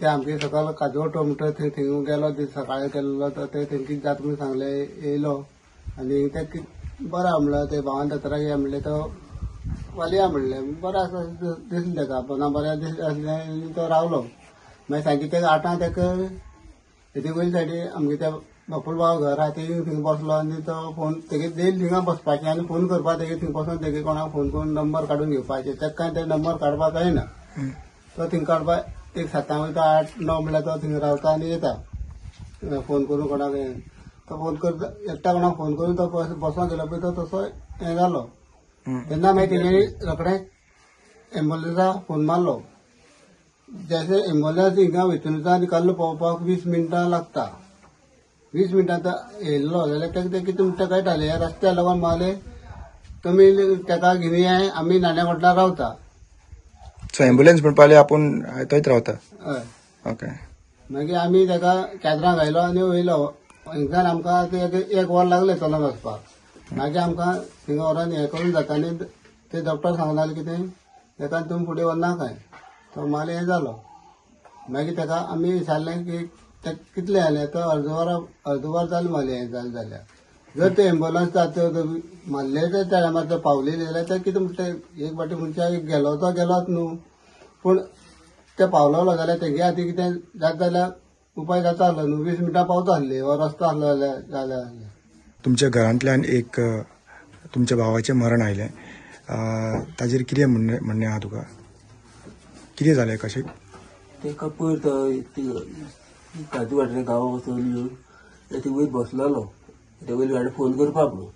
ते आमगे सकाळ काजोटो म्हणटा थंय थिंग गेलो दीस सकाळी गेल्लो तर ते थंय कितें जाता म्हणून सांगले येयलो आनी ते बरो म्हणलो ते भावान दोतोराक या म्हणले तो वालया म्हणले बरो आसा दिसलें तेका पण बऱ्या दीस आसले तो रावलो. मागीर सांजे तेका आठां तेका तेजे वयले सायडी आमगे त्या बापूल भाव घर आहा ते थिंग बसलो आनी तो फोन तेगे देल थिंगा बसपाचें आनी फोन करपा तेगे थिंग बसून तेगे कोणाक फोन करून नंबर काडून घेवपाचें तेका काय ते नंबर काडपाक जायना तो थिंग काडपाक एक सातां वयता आठ णव म्हणल्यार तो थिंग रावता आनी येता? फोन करून कोणाक. तो फोन करता एकट्या कोणाक फोन करून तो बस- बसोन गेलो पळय तो तसो हें जालो तेन्ना मागीर तेणी रोखडें. एम्बुलन्साक फोन मारलो. जैसे एम्बुलन्स हिंगा वेचुनसान निकाल्लो पावपाक वीस मिनटां लागता. वीस मिनटां येयल्लो जाल्यार तेका ते कितें म्हणटा कळटालें रस्त्या लागून मागले तुमी तेका घेवन ये आमी नाण्या होटलार रावता. सो एम्बुलन्स म्हणपा लागले आपूण थंयच रावता हय. ओके मागीर आमी तेका केद्रां घायलो आनी वयलो हिंगसान आमकां ते एक- वर लागले चलून वचपाक मागीर आमकां थिंगा व्हरोन हें करून जाता आनी ते डॉक्टर सांगताले कितें तेका तुमी फुडें व्हरनाकाय तो मागीर हें जालो मागीर तेका आमी विचारलें की कितले जाले तो अर्द वर अर्द वर जालें मागलें हें जालें जाल्यार जर ते एम्बुलन्स मारले ते टायमार पावली जाल्यार ते कितें म्हणटा एक फावटी मनशाक गेलो तो गेलोच न्हू पूण ते पावलोलो जाल्यार तेगे आतां कितें जाता जाल्यार उपाय जाता आसलो न्हू वीस मिनटां पावता आसली हो रस्तो आसलो जाल्यार जाल्यार तुमच्या घरांतल्यान एक तुमच्या भावाचें मरण आयलें. ताजेर कितें म्हणणें म्हणणें आहा तुका? कितें जालें कशें तेका पयर तो काजू वाटेर गांवा वचून येवन ते वयर बसलोलो. वयर गाडी फोन करपाक म्हणून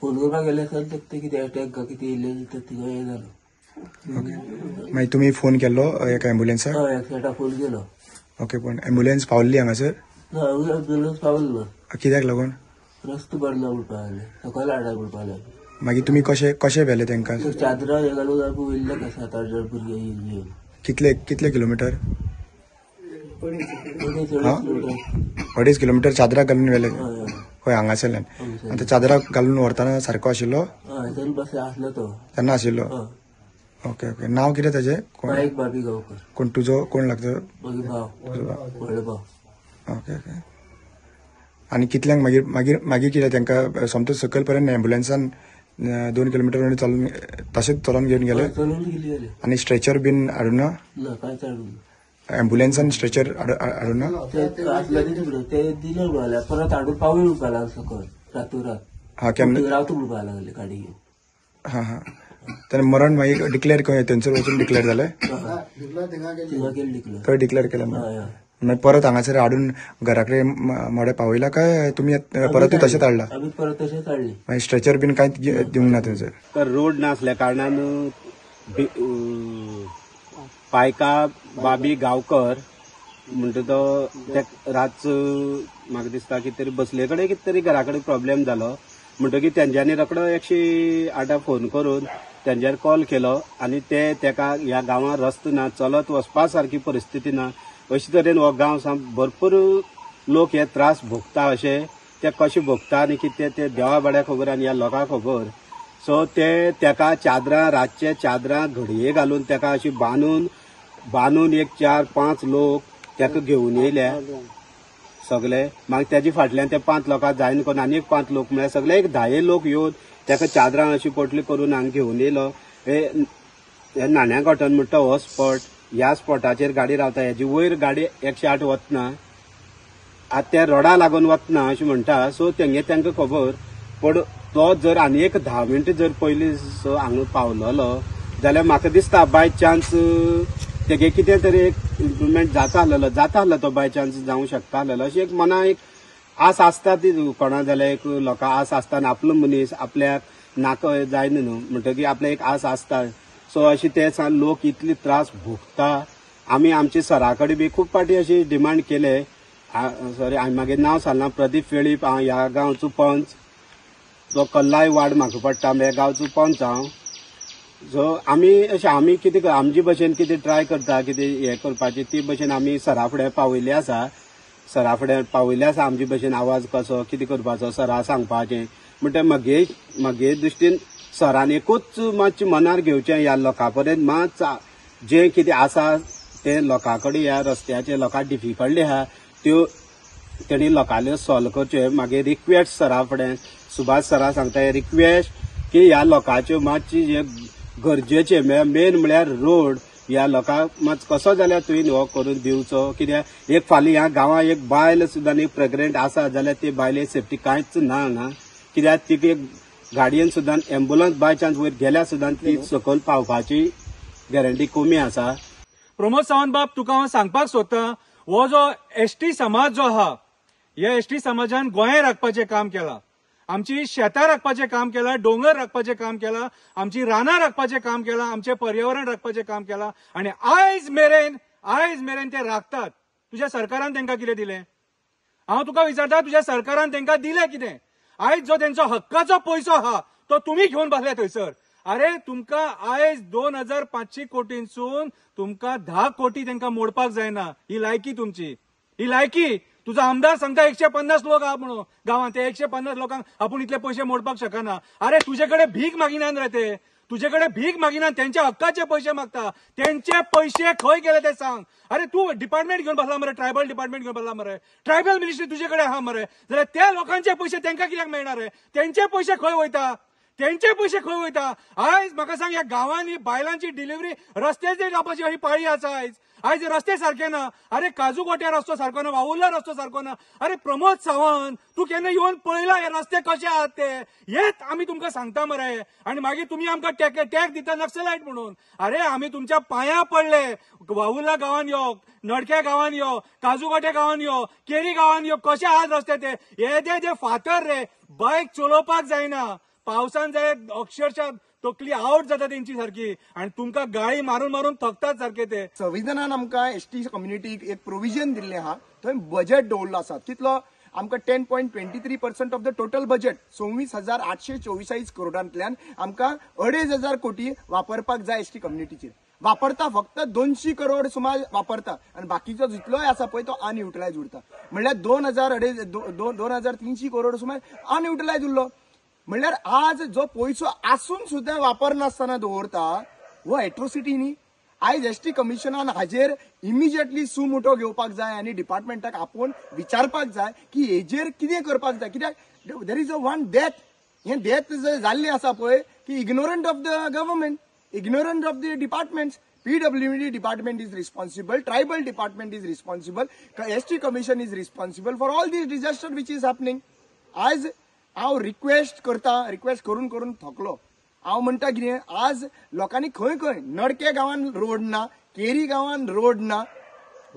फोन करपाक गेले आसतना तेका ते कितें अटॅक काय कितें येयलें तर थिंगा हें जालो मागीर तुमी फोन केल्लो एका एम्बुलन्साक हय एक्सिडेंटाक फोन केलो. ओके पण एम्बुलन्स पावल्ली हांगासर ना एम्बुलन्स पावलो ना. कित्याक लागून? रस्तो बरना म्हणपा लागले सकाळी हाडा म्हणपा लागले मागीर तुमी कशे कशे व्हेले तांकां चादरां हे घालून आपूण वयल्ले का सात आठ जण भुरगे येयल्ली कितले कितले किलोमिटर? हा? किलोमिटर. अडीच किलोमिटर चादराक घालून व्हेले हय हांगासरल्यान हांगासर. आतां चादराक घालून व्हरतना सारको आशिल्लो हय तरी बस आसलो तो. तेन्ना आशिल्लो ओके ओके. नांव कितें ताजें कोण? बाईक बाबी गांवकर. कोण तुजो कोण लागता? मागीर भाव व्हडलो भाव ओके ओके. आनी कितल्यांक मागीर मागीर मागीर कितें? तांकां समतो सकयल पर्यंत एम्बुलन्सान अ, दोन किलोमिटर चलून तशेंच चलोन घेवन गेले? चलून गेली जाले आनी स्ट्रेचर बीन हाडून ना ना चाडून एम्बुलन्सान स्ट्रेचर हाडून ना ते आसले तिकडे ते दिले म्हणाले परत हाडून पावय म्हणपा लागले रातोरात हा केन्ना गाडी घेवन हा हा. तेन्ना मरण मागीर डिक्लेअर खंय थंयसर वचून डिक्लेअर जालें थिंगा केली थंय डिक्लेअर केलें मागीर हय मागीर परत हांगासर हाडून घरा कडेन म- मोडे पावयला काय? तुमी परतूय तशेंच हाडला आमी परत तशेंच हाडले मागीर स्ट्रेचर बीन कांयच दिवंक ना थंयसर तर रोड नासल्या कारणान पायका बाबी गांवकर म्हणटा तो ते रात म्हाका दिसता कितें तरी बसले कडेन कितें तरी घरा कडेन प्रॉब्लेम जालो म्हणटकीर तेंच्यांनी रोखडो एकशे आठाक फोन करून तेंच्यार कॉल केलो आनी ते तेका ह्या गांवांत रस्तो ना चलत वचपा सारकी परिस्थिती ना. अशे तरेन हो गांव साम भरपूर लोक हे त्रास भोगता अशे ते कशे भोगता आनी कितें ते देवा बड्या खबर आनी ह्या लोकांक खबर. सो ते तेका चादरां रातचे चादरां घडये घालून तेका अशी बांदून बांदून एक चार पांच लोक तेका घेवन येयल्या. सगळे. मागीर तेजे फाटल्यान ते पांच लोकां जायन करून आनी एक पांच लोक म्हळ्यार सगळे एक धाये लोक येवन तेका चादरां अशी पोटली करून हांगा घेवन येयलो. हे नाण्या कॉटन म्हणटा हो स्पॉट ह्या स्पॉटाचेर गाडी रावता. हेजी वयर गाडी एकशे आठ वतना. आतां त्या रोडा लागून वतना अशें म्हणटा. सो तेंगे तांकां खबर. पूण तो जर आनी एक धा मिनटां जर पयलीं सो हांगा पावलोलो जाल्यार म्हाका दिसता बाय चान्स तेगे कितें तरी एक इम्प्रुवमेंट जाता आसलेलो जाता आसलो तो बाय चान्स जावंक शकता आसलेलो अशी एक मना एक आस आसता ती कोणा जाल्यार एक लोकां आस आसता आनी आपलो मनीस आपल्याक नाक जायना न्हू. म्हणटकीर आपल्याक एक आस आसता सो अशें ते सांग लोक इतले त्रास भोगता. आमी आमचे सरा कडेन बी खूब फाटी अशी डिमांड केले. सॉरी हांवें मागे नांव सांगलां प्रदीप फेळीप हांव ह्या गांवचो पंच. जो कल्लाय वाड म्हाका पडटा ह्या गांवचो पंच हांव. सो आमी अशें आमी कितें कर- आमचे भशेन कितें ट्राय करता कितें हें करपाचें ती भशेन आमी सरा फुडें पावयल्ले आसा. सरा फुडें पावयल्ले आसा आमचे भशेन आवाज कसो कितें करपाचो सरा सांगपाचें. म्हणटा म्हगे म्हगे दृश्टीन सरान एकूच मातशें मनार घेवचें ह्या लोकां पर्यंत मात जें कितें आसा तें लोकां कडेन ह्या रस्त्याचे लोकांक डिफिकल्टी आहा त्यो तेणी लोकांल्यो सॉल्व करच्यो मागीर रिक्वेस्ट सरा फुडें सुभाष सरा सांगता रिक्वेस्ट की ह्या लोकांच्यो मातशी जे गरजेचे मेन म्हळ्यार रोड ह्या लोकांक मात कसो जाल्यार तुवें हो करून दिवचो? कित्याक एक फालीं ह्या गांवांत एक बायल सुद्दां एक प्रेग्नेंट आसा जाल्यार ते बायले सेफ्टी कांयच ना हांगा कित्याक तिका एक गाडयेन सुद्दां एम्बुलन्स बाय चान्स वयर गेल्यार सुद्दां ती सकयल पावपाची गॅरंटी कमी आसा. प्रमोद सावंत बाब तुका हांव सांगपाक सोदतां हो जो एसटी समाज जो आहा ह्या एसटी समाजान गोंय राखपाचें काम केलां. आमची शेतां राखपाचें काम केलां डोंगर राखपाचें काम केलां आमची रानां राखपाचें काम केलां आमचें पर्यावरण राखपाचें काम केलां आनी आयज मेरेन आयज मेरेन ते राखतात तुज्या सरकारान तांकां कितें दिलें? हांव तुका विचारता तुज्या सरकारान तांकां दिलें कितें? आयज जो तेंचो हक्काचो पयसो आहा तो तुमी घेवन बसले थंयसर. अरे तुमकां आयज दोन हजार पांचशी कोटींसून तुमकां धा कोटी तांकां मोडपाक जायना. ही लायकी तुमची. ही लायकी तुजो आमदार सांगता एकशे पन्नास लोक आहा म्हणून गावात ते एकशे पन्नास लोकांक आपूण इतले पयशे मोडपाक शकना अरे तुजे कडेन भीक मागिनान रे ते. तुजे कडेन भीक मागिनान त्यांच्या हक्काचे पैसे मागता. त्यांचे पैसे खंय गेले ते सांग. अरे तू डिपार्टमेंट घेऊन बसला मरे ट्रायबल डिपार्टमेंट घेऊन बसला मरे. ट्रायबल मिनिस्ट्री तुझेकडे कडेन आहा मरे. जाल्यार त्या लोकांचे पैसे त्यांना कित्याक मेळना रे? त्यांचे पैसे खंय वयता? त्यांचे पैसे खंय वयता? आयज म्हाका सांग ह्या गांवांनी बायलांची डिलिव्हरी रस्त्याचेर जावपाची ही पाळी आसा आयज आयज रस्ते सारखे ना अरे काजू गोट्या रस्तो सारको ना वावुर्ला रस्तो सारको ना अरे प्रमोद सावंत तू केन्ना येवन पळयला हे रस्ते कशे आहात ते? हेच आम्ही तुमकां सांगता मरे आणि मागीर तुम्ही आमकां टॅक टॅग दिता नक्सलायट म्हणून. अरे आम्ही तुमच्या पाया पडले. वाहुला गावान यो नडक्या गांवांत यो काजू गोट्या गावान यो केरी गांवांत यो कशे आहात रस्ते ते? हे जे जे फातर रे बायक चलोवपाक जायना पावसान जाय अक्षरशः तकली आवट जाता तेंची सारखी. आणि तुमकां गाळी मारून मारून थकतात सारखे ते. संविधानान आमकां एस टी कम्युनिटीक एक प्रोविजन दिल्लें आहा थंय बजेट दवरलो आसा. तितलो आमकां ten point twenty three percent of the total budget सव्वीस हजार आठशे चोवीसाईज करोडांतल्यान आमकां अडेज हजार कोटी वापरपाक जाय एस टी कम्युनिटीचेर वापरता फक्त दोनशी करोड सुमार वापरता. आणि बाकीचो जितलोय आसा पळय तो अनयुटिलायज उरता. म्हणल्यार दोन हजार अडेज दोन हजार तिनशी करोड सुमार अनयुटिलायज उरलो. म्हणल्यावर आज जो पोयसो असून सुद्धा वापर नसताना दवरता वो एट्रोसिटी न्ही आयज एस टी कमिशनान हाजेर इमिजिएटली सुमुटो घेवपाक जाय आनी डिपार्टमेंटाक आपोवन विचारपाक जाय की हेजेर कितें करपाक जाय. कित्याक? There is a one death हें डेथ जर जाल्लें आसा पळय की ignorant of the government ignorant of the department P W D department is responsible tribal department is responsible S T commission is responsible for all this disaster which is happening आयज हांव request करता request करून करून थकलो. हांव म्हणटा कितें आज लोकांनी खंय खंय नडके गांवान रोड ना केरी गांवान रोड ना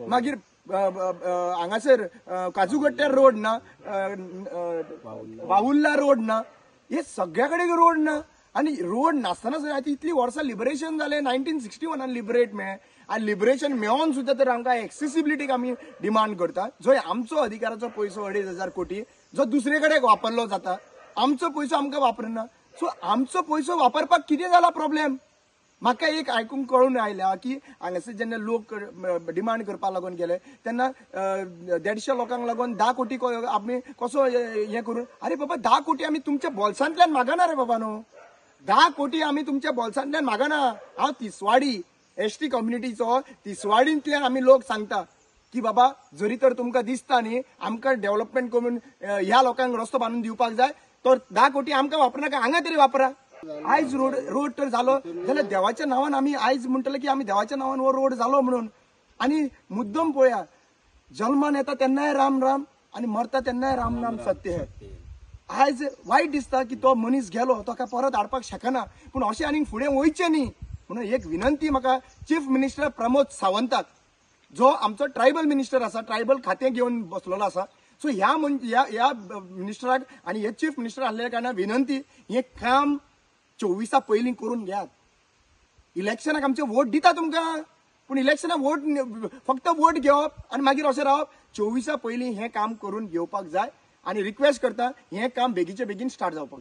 मागीर अ, अ, हांगासर काजूगट्ट्यार रोड ना वावुल्ला रोड ना हे सगळ्या कडेन रोड ना आणि रोड नासतना सुद्दां आतां इतली वर्सां लिबरेशन जालें नायन्टीन सिक्स्टी वनान लिबरेट मेळ आनी लिबरेशन मेळोन सुद्दां तर आमकां एक्सेसिबिलिटीक आमी डिमांड करता. जंय आमचो अधिकाराचो पयसो अडेज हजार कोटी जो दुसरे कडेन वापरलो जाता. आमचो पयसो आमकां वापरना सो आमचो पयसो वापरपाक कितें जाला प्रॉब्लेम म्हाका एक आयकूंक कळून आयल्या की हांगासर जेन्ना लोक डिमांड करपाक लागून गेले तेन्ना देडशे लोकांक लागून धा कोटी आमी कसो हे करून अरे बाबा धा कोटी आमी तुमच्या बॉल्सांतल्यान मागना रे बाबा न्हू. धा कोटी आमी तुमच्या बॉल्सांतल्यान मागना हांव तिसवाडी एस टी कम्युनिटीचो तिसवाडींतल्यान आमी लोक सांगता की बाबा जरी तर तुमकां दिसता न्ही आमकां डेव्हलपमेंट करून ह्या लोकांक रस्तो बांदून दिवपाक जाय तर धा कोटी आमकां वापरनाका हांगा तरी वापरा. आयज रोड रोड तर जालो जाल्यार देवाच्या नांवान आमी आयज म्हणटले की आमी देवाच्या नांवान हो रोड जालो म्हणून. आनी मुद्दम पळया जल्मान येता तेन्नाय राम राम आनी मरता तेन्नाय राम नाम सत्य है. आयज वायट दिसता की तो मनीस गेलो तो काय परत हाडपाक शकना. पूण अशें आनीक फुडें वयचें न्ही. म्हणून एक विनंती म्हाका चीफ मिनिस्टर प्रमोद सावंताक जो आमचो ट्रायबल मिनिस्टर आसा ट्रायबल खातें घेवन बसलेलो आसा सो ह्या मन ह्या ह्या मिनिस्टराक आनी हे चीफ मिनिस्टर आसल्या कारणान विनंती हें काम चोवीसा पयलीं करून घेयात. इलेक्शनाक आमचे वोट दिता तुमकां पूण इलेक्शनाक वोट फक्त वोट घेवप आनी मागीर अशें रावप चोवीसा पयलीं हें काम करून घेवपाक जाय आनी रिक्वेस्ट करता हें काम बेगीचे बेगीन स्टार्ट जावपाक जाय.